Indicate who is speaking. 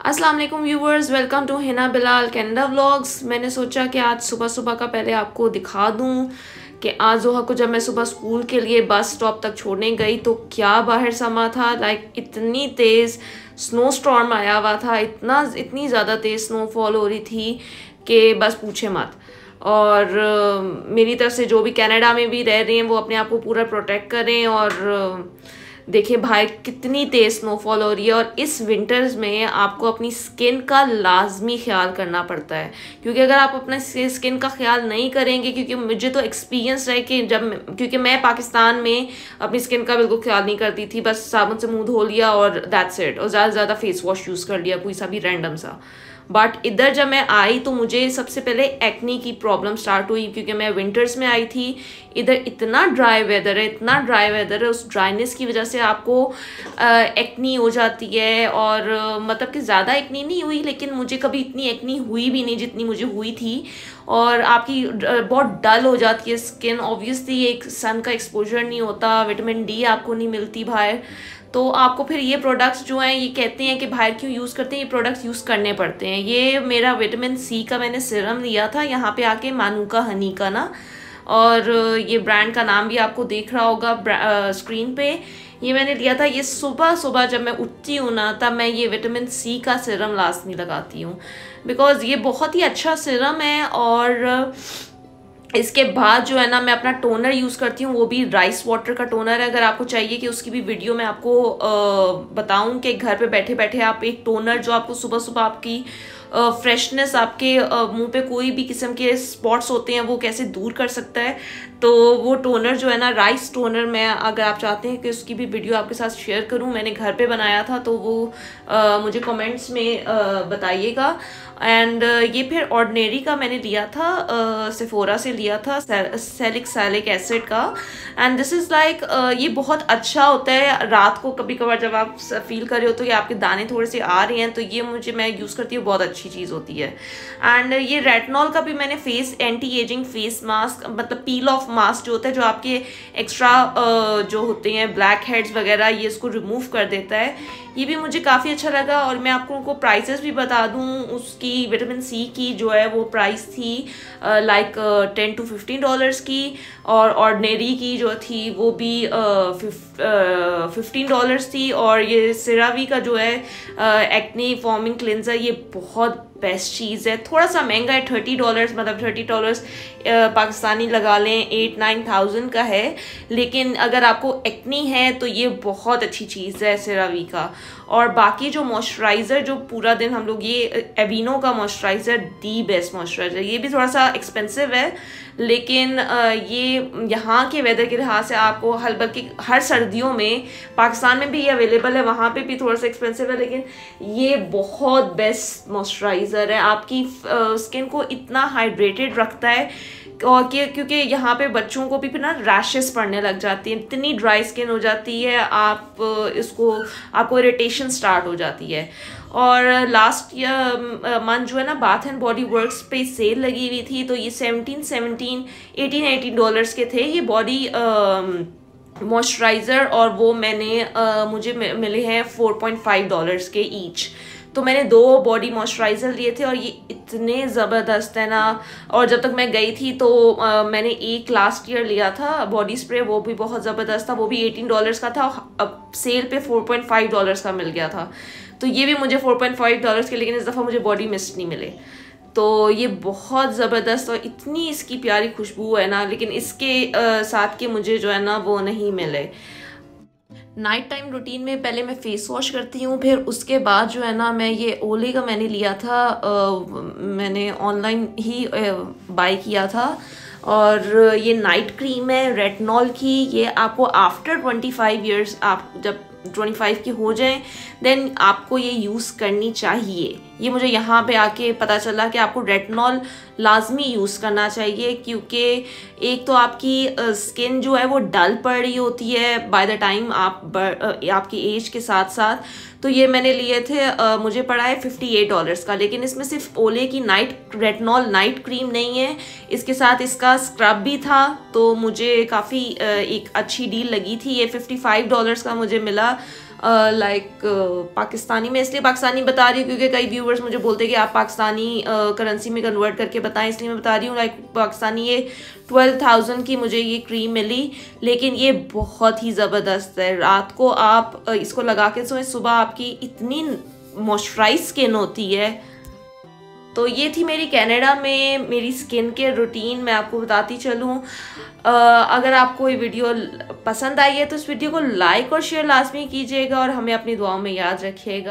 Speaker 1: अस्सलाम वालेकुम viewers, welcome to Hina Bilal Canada vlogs. मैंने सोचा कि आज सुबह सुबह का पहले आपको दिखा दूँ कि आज जोहा को जब मैं सुबह स्कूल के लिए बस स्टॉप तक छोड़ने गई तो क्या बाहर समा था? लाइक इतनी तेज़ स्नो स्टॉर्म आया हुआ था, इतना, इतनी ज़्यादा तेज़ स्नोफॉल हो रही थी कि बस पूछे मत। और, मेरी तरफ़ से जो भी कनाडा में भी रह रहे हैं, वो अपने आप को पूरा प्रोटेक्ट करें और देखिए भाई, कितनी तेज़ स्नोफॉल हो रही है और इस विंटर्स में आपको अपनी स्किन का लाजमी ख्याल करना पड़ता है। क्योंकि अगर आप अपने स्किन का ख्याल नहीं करेंगे, क्योंकि मुझे तो एक्सपीरियंस है कि जब क्योंकि मैं पाकिस्तान में अपनी स्किन का बिल्कुल ख्याल नहीं करती थी, बस साबुन से मुँह धो लिया और दैट्स इट और ज़्यादा से ज़्यादा फेस वॉश यूज़ कर लिया, कोई सा भी रैंडम सा। बट इधर जब मैं आई तो मुझे सबसे पहले एक्नी की प्रॉब्लम स्टार्ट हुई, क्योंकि मैं विंटर्स में आई थी। इधर इतना ड्राई वेदर है, इतना ड्राई वेदर है, उस ड्राइनेस की वजह से आपको एक्नी हो जाती है और मतलब कि ज़्यादा एक्नी नहीं हुई, लेकिन मुझे कभी इतनी एक्नी हुई भी नहीं जितनी मुझे हुई थी। और आपकी बहुत डल हो जाती है स्किन ऑब्वियसली एक सन का एक्सपोजर नहीं होता विटामिन डी आपको नहीं मिलती बाहर। तो आपको फिर ये प्रोडक्ट्स जो हैं, ये कहते हैं कि बाहर क्यों यूज़ करते हैं, ये प्रोडक्ट्स यूज़ करने पड़ते हैं। ये मेरा विटामिन सी का मैंने सिरम लिया था, यहाँ पे आके मानूका हनी का ना। और ये ब्रांड का नाम भी आपको देख रहा होगा स्क्रीन पे। ये मैंने लिया था, ये सुबह सुबह जब मैं उठती हूँ ना, तब मैं ये विटामिन सी का सिरम लाजमी लगाती हूँ। बिकॉज़ ये बहुत ही अच्छा सिरम है और इसके बाद जो है ना, मैं अपना टोनर यूज़ करती हूँ, वो भी राइस वाटर का टोनर है। अगर आपको चाहिए कि उसकी भी वीडियो मैं आपको बताऊँ कि घर पे बैठे बैठे आप एक टोनर जो आपको सुबह सुबह आपकी फ्रेशनेस आपके मुँह पे कोई भी किस्म के स्पॉट्स होते हैं वो कैसे दूर कर सकता है? तो वो टोनर जो है ना राइस टोनर मैं अगर आप चाहते हैं कि उसकी भी वीडियो आपके साथ शेयर करूँ मैंने घर पे बनाया था तो वो आ, मुझे कमेंट्स में बताइएगा। एंड ये फिर ऑर्डनेरी का मैंने लिया था सिफोरा से लिया था सेलिक सैलिक एसिड का। एंड दिस इज़ लाइक ये बहुत अच्छा होता है रात को कभी कभार जब आप फील कर रहे हो तो कि आपके दाने थोड़े से आ रहे हैं तो ये मुझे मैं यूज़ करती हूँ बहुत अच्छी चीज़ होती है। एंड ये रेटनॉल का भी मैंने face anti ageing face mask मतलब पील ऑफ़ मास्क जो होता है, जो आपके एक्स्ट्रा जो होते हैं ब्लैक हेड्स वगैरह, ये इसको रिमूव कर देता है। ये भी मुझे काफ़ी अच्छा लगा और मैं आपको उनको प्राइसेस भी बता दूँ, उसकी विटामिन सी की जो है वो प्राइस थी like ten to fifteen dollars की और ऑर्डनेरी की जो थी वो भी फिफ्टीन डॉलर्स थी। और ये सिरावी का जो है एक्नी फॉर्मिंग क्लिनजर ये बहुत под बेस्ट चीज़ है। थोड़ा सा महँगा है थर्टी डॉलर्स मतलब थर्टी डॉलर्स पाकिस्तानी लगा लें एट नाइन थाउज़ेंड का है। लेकिन अगर आपको एक्नी है तो ये बहुत अच्छी चीज़ है सिरावी का। और बाकी जो मॉइस्चराइज़र जो पूरा दिन हम लोग ये एविनो का मॉइस्चराइज़र दी बेस्ट मॉइस्चराइज़र ये भी थोड़ा सा एक्सपेंसिव है, लेकिन ये यहाँ के वेदर के लिहाज से आपको हल बल्कि हर सर्दियों में, पाकिस्तान में भी ये अवेलेबल है, वहाँ पे भी थोड़ा सा एक्सपेंसिव है, लेकिन ये बहुत बेस्ट मॉइस्चराइज़र है आपकी स्किन को इतना हाइड्रेटेड रखता है और कि क्योंकि यहाँ पे बच्चों को भी फिर ना रैशेस पड़ने लग जाती हैं इतनी ड्राई स्किन हो जाती है आप इसको आपको इरिटेशन स्टार्ट हो जाती है। और लास्ट मंथ जो है ना बाथ एंड बॉडी वर्क्स पे सेल लगी हुई थी तो ये seventeen seventeen eighteen eighteen dollars के थे। ये बॉडी मॉइस्चराइज़र और वो मैंने uh, मुझे मिले हैं फोर पॉइंट फाइव डॉलर्स के ईच तो मैंने दो बॉडी मॉइस्चराइज़र लिए थे और ये इतने ज़बरदस्त है ना। और जब तक मैं गई थी तो आ, मैंने एक लास्ट ईयर लिया था बॉडी स्प्रे वो भी बहुत ज़बरदस्त था वो भी एटीन डॉलर्स का था अब सेल पे फोर पॉइंट फाइव डॉलर्स का मिल गया था। तो ये भी मुझे फोर पॉइंट फाइव डॉलर्स के लेकिन इस दफ़ा मुझे बॉडी मिस्ट नहीं मिले। तो ये बहुत ज़बरदस्त और इतनी इसकी प्यारी खुशबू है ना लेकिन इसके आ, साथ के मुझे जो है ना वो नहीं मिले। नाइट टाइम रूटीन में पहले मैं फेस वॉश करती हूँ फिर उसके बाद जो है ना मैं ये ओले का मैंने लिया था आ, मैंने ऑनलाइन ही बाय किया था। और ये नाइट क्रीम है रेटनॉल की, ये आपको आफ्टर ट्वेंटी फाइव ईयर्स आप जब 25 की हो जाए देन आपको ये यूज़ करनी चाहिए। ये मुझे यहाँ पे आके पता चला कि आपको रेटनॉल लाजमी यूज़ करना चाहिए, क्योंकि एक तो आपकी स्किन जो है वो डल पड़ रही होती है बाय द टाइम आप आपकी एज के साथ साथ तो ये मैंने लिए थे आ, मुझे पड़ा है फिफ्टी एट डॉलर्स का लेकिन इसमें सिर्फ़ ओले की नाइट रेटनॉल नाइट क्रीम नहीं है। इसके साथ इसका स्क्रब भी था तो मुझे काफ़ी एक अच्छी डील लगी थी। ये फिफ्टी फाइव डॉलर्स का मुझे मिला। लाइक पाकिस्तानी। मैं इसलिए पाकिस्तानी बता रही हूँ क्योंकि कई व्यूवर्स मुझे बोलते हैं कि आप पाकिस्तानी करेंसी में कन्वर्ट करके बताएँ, इसलिए मैं बता रही हूँ लाइक पाकिस्तानी ये ट्वेल्व थाउज़ेंड की मुझे ये क्रीम मिली, लेकिन ये बहुत ही ज़बरदस्त है। रात को आप इसको लगा के सोएँ, सुबह आपकी इतनी मॉइस्चराइज स्किन होती है तो ये थी मेरी कनाडा में मेरी स्किन केयर रूटीन मैं आपको बताती चलूँ। अगर आपको ये वीडियो पसंद आई है तो इस वीडियो को लाइक और शेयर लाजमी कीजिएगा और हमें अपनी दुआओं में याद रखिएगा।